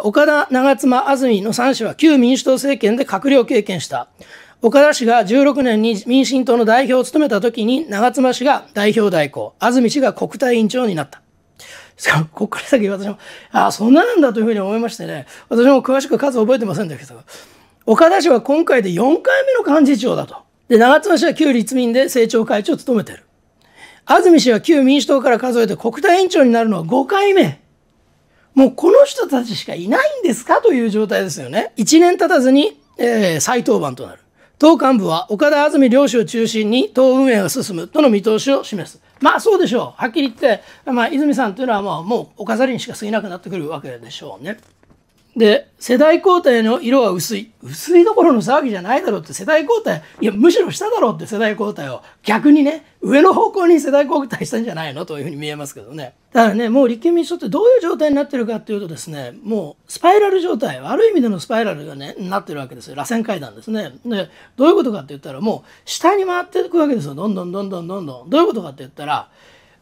岡田、長妻、安住の3氏は旧民主党政権で閣僚経験した。岡田氏が16年に民進党の代表を務めた時に長妻氏が代表代行、安住氏が国対委員長になった。ここから先私も、ああ、そんななんだというふうに思いましてね、私も詳しく数覚えてませんだけど、岡田氏は今回で4回目の幹事長だと。で、長妻氏は旧立民で政調会長を務めてる。安住氏は旧民主党から数えて国対委員長になるのは5回目。もうこの人たちしかいないんですか？という状態ですよね。1年経たずに、えー、再登板となる。党幹部は岡田安住両氏を中心に党運営が進むとの見通しを示す。まあそうでしょう。はっきり言って、まあ、泉さんというのはまあもうお飾りにしか過ぎなくなってくるわけでしょうね。で、世代交代の色は薄い。薄いどころの騒ぎじゃないだろうって世代交代、いや、むしろしただろうって世代交代を逆にね、上の方向に世代交代したんじゃないの？というふうに見えますけどね。だからね、もう立憲民主党ってどういう状態になってるかっていうとですね、もうスパイラル状態、悪い意味でのスパイラルがね、なってるわけですよ。螺旋階段ですね。で、どういうことかって言ったら、もう下に回っていくわけですよ。どんどんどんどんどんどん。どういうことかって言ったら、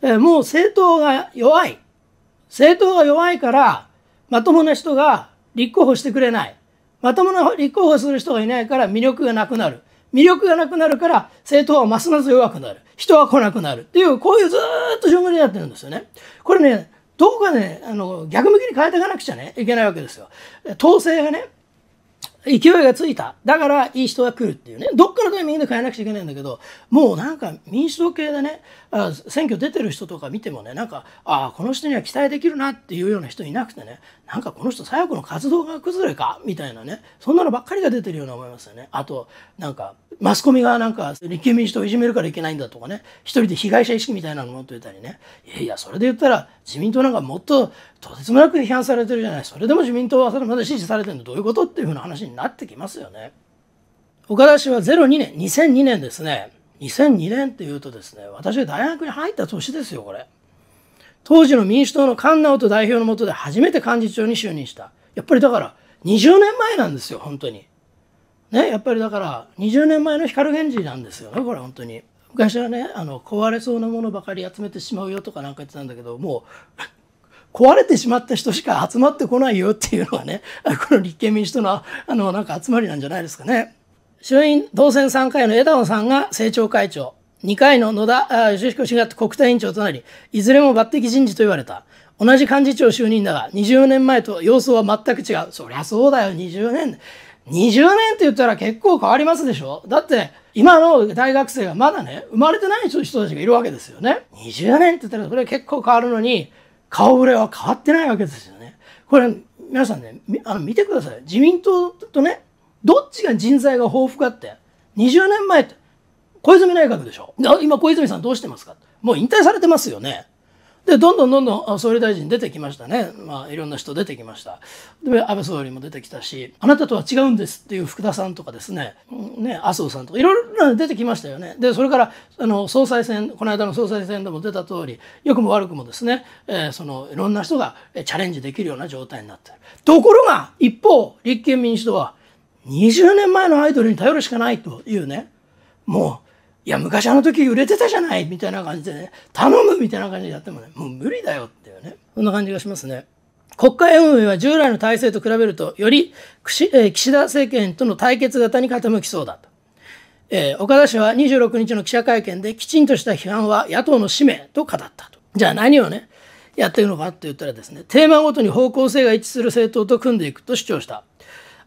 えもう政党が弱い。政党が弱いから、まともな人が立候補してくれない。まともな立候補する人がいないから魅力がなくなる。魅力がなくなるから政党はますます弱くなる。人は来なくなる。っていう、こういうずっと順繰りになってるんですよね。これね、どうかね、あの、逆向きに変えていかなくちゃね、いけないわけですよ。統制がね、勢いがついた。だからいい人が来るっていうね。どっかのタイミングで変えなくちゃいけないんだけど、もうなんか民主党系でね、あ選挙出てる人とか見てもね、なんか、ああ、この人には期待できるなっていうような人いなくてね、なんかこの人最悪の活動が崩れか？みたいなね、そんなのばっかりが出てるような思いますよね。あと、なんか、マスコミがなんか立憲民主党をいじめるからいけないんだとかね、一人で被害者意識みたいなの持っていたりね、いやいや、それで言ったら自民党なんかもっととてつもなく批判されてるじゃない。それでも自民党はそれまで支持されてるのどういうことっていうふうな話になってきますよね。岡田氏は02年、2002年ですね。2002年っていうとですね、私が大学に入った年ですよ、これ。当時の民主党の菅直人代表のもとで初めて幹事長に就任した。やっぱりだから20年前なんですよ、本当に。ね、やっぱりだから20年前の光源氏なんですよね、これ本当に。昔はね、あの壊れそうなものばかり集めてしまうよとかなんか言ってたんだけど、もう 壊れてしまった人しか集まってこないよっていうのがね、この立憲民主党の、あの、なんか集まりなんじゃないですかね。衆院当選3回の枝野さんが政調会長、2回の野田義彦氏が国対委員長となり、いずれも抜擢人事と言われた。同じ幹事長就任だが、20年前と様相は全く違う。そりゃそうだよ、20年。20年って言ったら結構変わりますでしょ？だって、今の大学生がまだね、生まれてない人たちがいるわけですよね。20年って言ったらそれ結構変わるのに、顔ぶれは変わってないわけですよね。これ、皆さんね、あの見てください。自民党とね、どっちが人材が豊富かって、20年前って、小泉内閣でしょ。今小泉さんどうしてますか？もう引退されてますよね。で、どんどんどんどん総理大臣出てきましたね。まあ、いろんな人出てきました。で、安倍総理も出てきたし、あなたとは違うんですっていう福田さんとかですね、ね、麻生さんとか、いろいろ出てきましたよね。で、それから、あの、総裁選、この間の総裁選でも出た通り、良くも悪くもですね、えー、その、いろんな人がチャレンジできるような状態になってる。ところが、一方、立憲民主党は、20年前のアイドルに頼るしかないというね、もう、いや、昔あの時売れてたじゃないみたいな感じでね、頼むみたいな感じでやってもね、もう無理だよっていうね、そんな感じがしますね。国会運営は従来の体制と比べると、より岸田政権との対決型に傾きそうだと。えー、岡田氏は26日の記者会見できちんとした批判は野党の使命と語ったと。じゃあ何をね、やっていくのかって言ったらですね、テーマごとに方向性が一致する政党と組んでいくと主張した。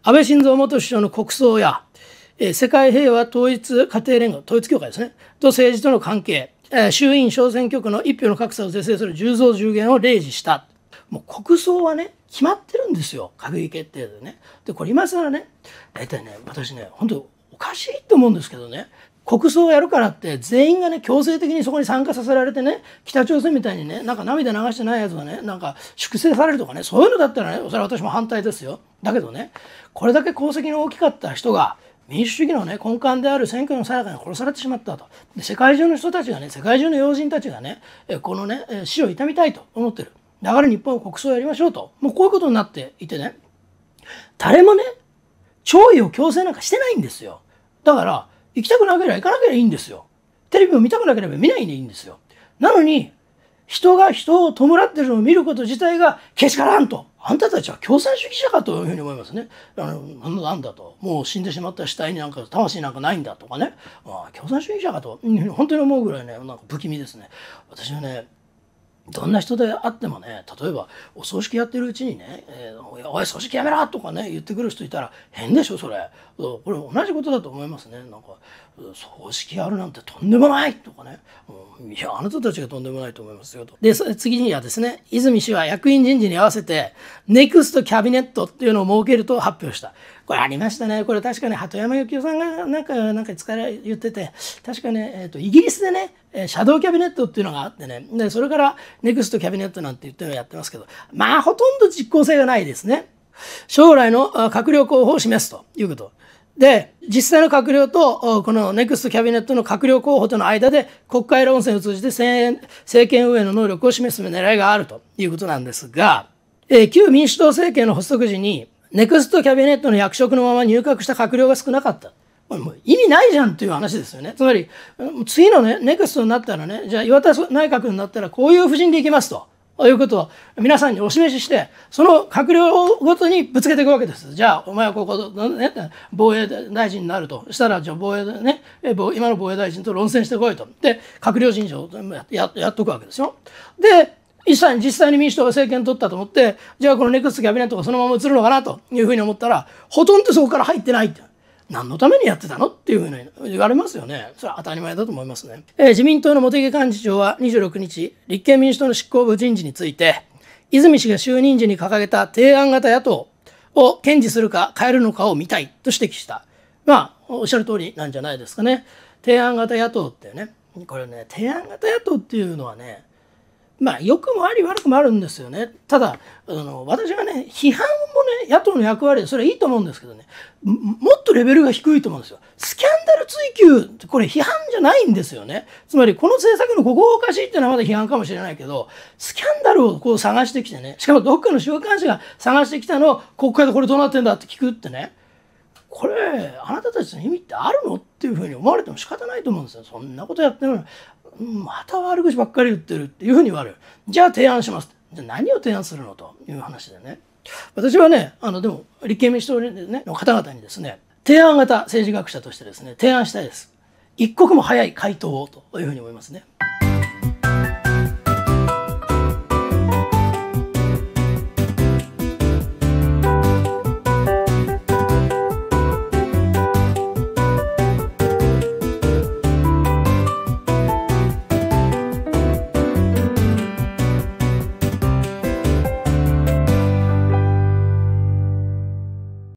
安倍晋三元首相の国葬や、え世界平和統一家庭連合、統一協会ですね、と政治との関係、え衆院小選挙区の一票の格差を是正する10増10減を例示した。もう国葬はね、決まってるんですよ、閣議決定でね。で、これ今更ね、大体ね、私ね、本当おかしいと思うんですけどね、国葬をやるからって全員がね強制的にそこに参加させられてね北朝鮮みたいにねなんか涙流してないやつがねなんか粛清されるとかねそういうのだったらねそれは私も反対ですよ。だけどねこれだけ功績の大きかった人が民主主義のね根幹である選挙の最中に殺されてしまったと。で世界中の人たちがね世界中の要人たちがねこのね死を悼みたいと思ってる。だから日本は国葬やりましょうと。もうこういうことになっていてね。誰もね弔意を強制なんかしてないんですよ。だから行きたくなければ行かなければいいんですよ。テレビを見たくなければ見ないでいいんですよ。なのに人が人を弔ってるのを見ること自体がけしからんと。あんたたちは共産主義者かというふうに思いますね。あのなんだと。もう死んでしまった死体になんか魂なんかないんだとかね。あ共産主義者かと。本当に思うぐらいね、なんか不気味ですね。私はね、どんな人であってもね例えばお葬式やってるうちにね「えー、おい葬式やめろ!」とかね言ってくる人いたら変でしょそれ。これ同じことだと思いますね。なんか葬式やるなんてとんでもない！とかね。いやあなたたちがとんでもないと思いますよと。で次にはですね泉氏は役員人事に合わせてネクストキャビネットっていうのを設けると発表した。これありましたね。これ確かに鳩山幸夫さんがなんかなんか使い言ってて確かね、えーと、イギリスでねシャドウキャビネットっていうのがあってね。でそれからネクストキャビネットなんて言ってるのやってますけど。まあほとんど実効性がないですね。将来の閣僚候補を示すということ。で、実際の閣僚と、このネクストキャビネットの閣僚候補との間で、国会論戦を通じて政権運営の能力を示す狙いがあるということなんですが、え旧民主党政権の発足時に、ネクストキャビネットの役職のまま入閣した閣僚が少なかった。もう意味ないじゃんっていう話ですよね。つまり、次のね、ネクストになったらね、じゃあ岩田内閣になったらこういう布陣でいきますと。ということを皆さんにお示しして、その閣僚ごとにぶつけていくわけです。じゃあ、お前はここ、ね、防衛大臣になるとしたら、じゃあ防衛ね、今の防衛大臣と論戦してこいと。で、閣僚人事をややっとくわけですよ。で、一切実際に民主党が政権取ったと思って、じゃあこのネクストキャビネットがそのまま移るのかなというふうに思ったら、ほとんどそこから入ってないって。何のためにやってたのっていうふうに言われますよね。それは当たり前だと思いますね。えー、自民党の茂木幹事長は26日、立憲民主党の執行部人事について、泉氏が就任時に掲げた提案型野党を堅持するか変えるのかを見たいと指摘した。まあ、おっしゃる通りなんじゃないですかね。提案型野党ってね、これね、提案型野党っていうのはね、まあ、良くもあり悪くもあるんですよね。ただ、あの私がね、批判もね、野党の役割で、それはいいと思うんですけどね、もっとレベルが低いと思うんですよ。スキャンダル追及これ批判じゃないんですよね。つまり、この政策のここおかしいっていうのはまだ批判かもしれないけど、スキャンダルをこう探してきてね、しかもどっかの週刊誌が探してきたのを、国会でこれどうなってんだって聞くってね、これ、あなたたちの意味ってあるの？っていうふうに思われても仕方ないと思うんですよ。そんなことやってるのまた悪口ばっかり言ってるっていうふうに言われる。じゃあ提案します。じゃあ何を提案するのという話でね。私はね、あの、でも、立憲民主党、の方々にですね、提案型政治学者としてですね、提案したいです。一刻も早い回答をというふうに思いますね。